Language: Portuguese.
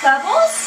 Tá bubbles